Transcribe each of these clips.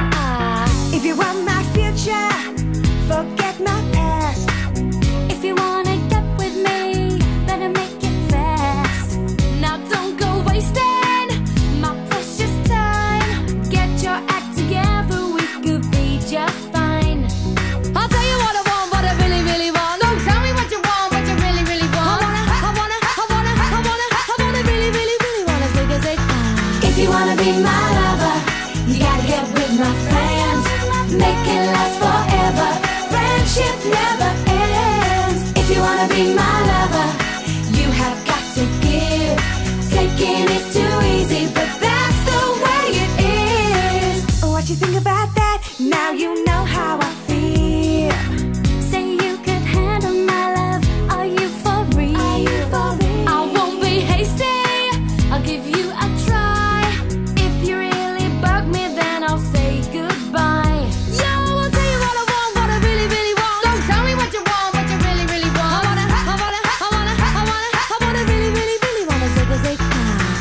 If you want my future, forget my past. If you wanna get with me, better make it fast. Now don't go wasting my precious time. Get your act together, we could be just fine. I'll tell you what I want, what I really, really want. Tell me what you want, what you really, really want. I wanna, I wanna, I wanna, I wanna, I wanna really, really, really wanna. If you wanna be my make it last forever. Friendship never ends. If you wanna be my lover, you have got to give. Taking is too easy, but that's the way it is. What you think about that? Now you know how I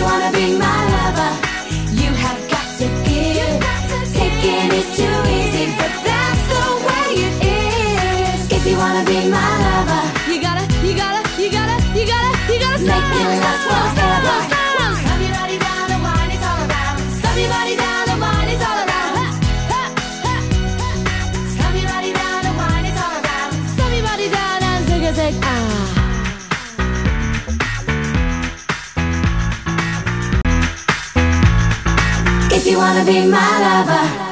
you wanna be my lover, you have got to give. Taking is too easy, but that's the way it is. If you wanna be my lover, You gotta, you gotta, you gotta, you gotta, you gotta Make it last forever. Slam your body down and wine it all around. Slam your body down and wine it all around. Slam your body down and wine it all around. You wanna be my lover.